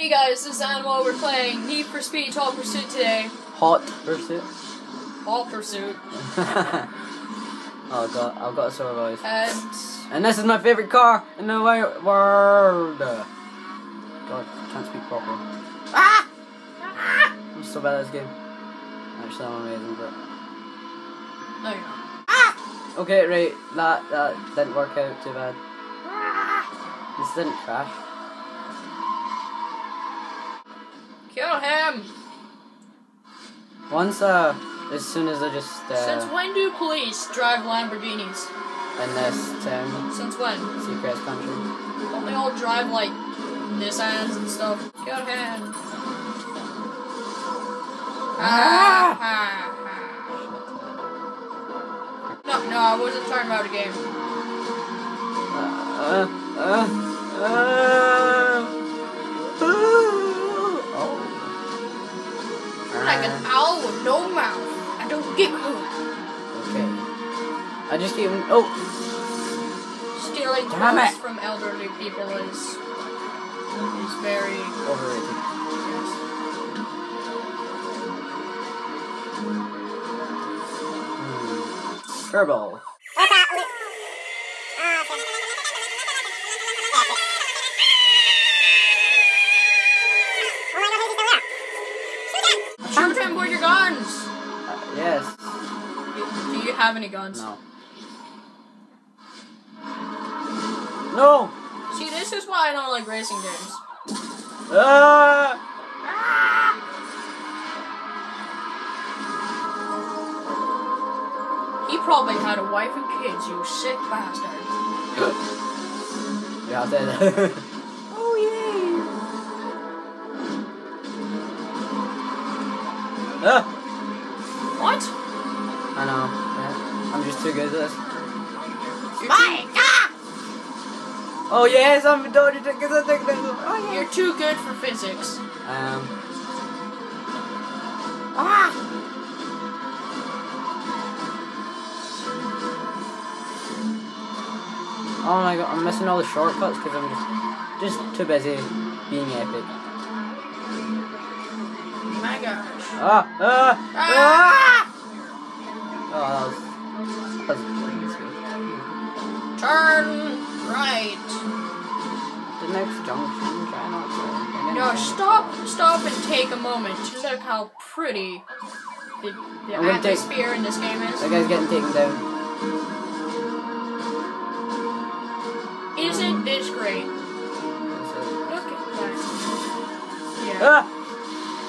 Hey guys, this is An N Ma. We're playing Need for Speed Hot Pursuit today. Hot pursuit. Hot Pursuit. oh god, I've got a sore voice. And And this is my favorite car in the world. God, can't speak properly. Ah! I'm so bad at this game. Actually, I'm amazing, but no, you're not. okay, right. That that didn't work out too bad. This didn't crash. Kill him! Once, uh, as soon as I just uh, Since uh, when do police drive Lamborghinis? in this town, Since when? secret country. Don't they all drive like Nissans and stuff? Kill him! Ah! ha. No, no, I wasn't talking about a game. Uh, uh, uh, oh. Like an owl with no mouth. I don't get hooked. Okay. I just gave him. Oh! Stealing clothes from elderly people is is very Overrated. yes. Hmm. Purple. Have any guns? No. No! See, this is why I don't like racing games. Ah! He probably had a wife and kids, you sick bastard. Yeah, I said. Oh yay! ah! Too good at this. Mike! Oh yes, I'm dodging it because I think this. Oh You're too good for physics. Um. Ah! Oh my god, I'm missing all the shortcuts because I'm just just too busy being epic. My gosh. Ah! Ah! Ah! Ah! Oh, that was. That was pretty sweet. Turn right. The next junction, try not to. No, stop, stop and take a moment to look how pretty the, the I'm take- atmosphere in this game is. That guy's getting taken down. Isn't this great? Look at that. Yeah. Ah!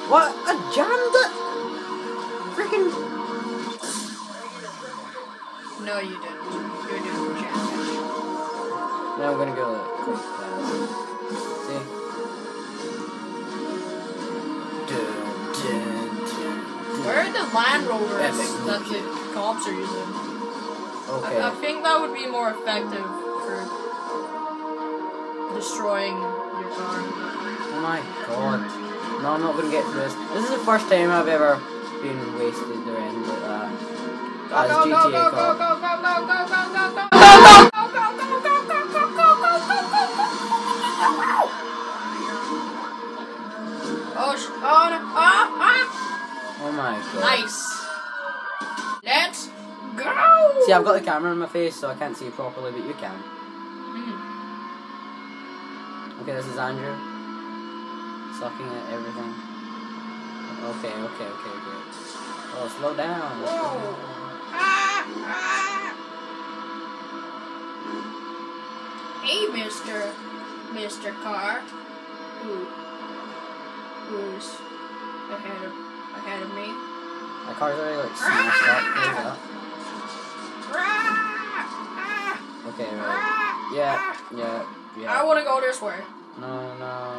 What? I jammed No, you didn't. You're doing jam. Now I'm gonna go quick fast. See? Where are the Land Rovers Epic that the cops are using? Okay. I, I think that would be more effective for destroying your car. Oh my god. No, I'm not gonna get through this. This is the first time I've ever been wasted or anything like that. Go go go Oh my god. Nice. Let's go! See, I've got the camera in my face, so I can't see properly, but you can. go Okay, this is Andrew. Sucking at everything. Okay, okay, okay, great. Oh, slow down. Whoa. Hey, Mister, Mister Car, who, who's ahead of ahead of me? My car's already like smashed up. Okay, right. ah, Yeah, ah. yeah, I want to go this way. No, no.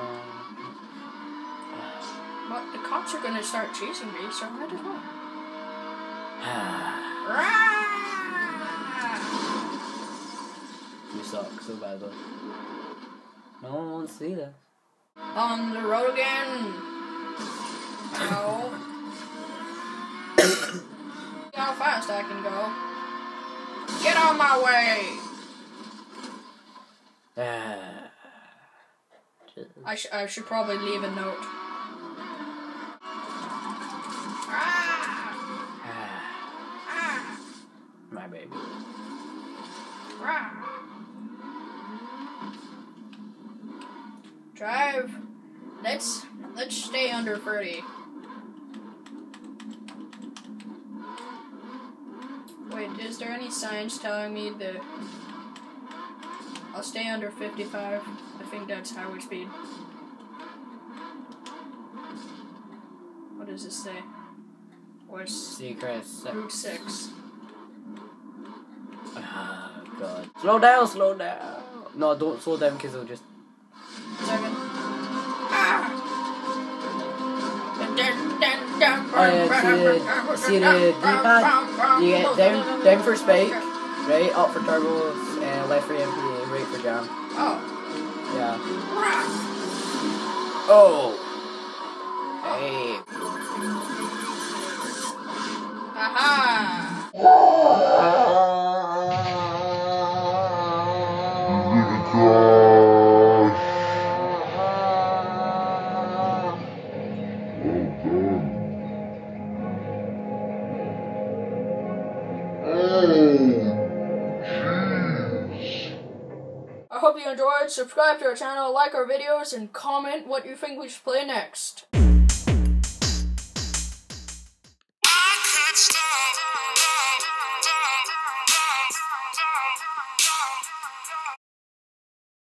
But the cops are gonna start chasing me, so I might as well. Suck so. No one wants to see that. On the road again. No. How fast I can go. Get out of my way! Ah. I, sh- I should probably leave a note. Ah! Ah! My baby. Drive. Let's let's stay under thirty. Wait, is there any signs telling me that I'll stay under fifty-five? I think that's highway speed. What does this say? What's Secret. se- Route six? Ah, God. Slow down, slow down. No, don't slow down because it'll just. Oh, see the, see the D-pad? You get down, down for spike, right? Up for turbos, and left for EMP, right for jam. Oh. Yeah. Oh! Hey. Aha! I hope you enjoyed. Subscribe to our channel, like our videos, and comment what you think we should play next.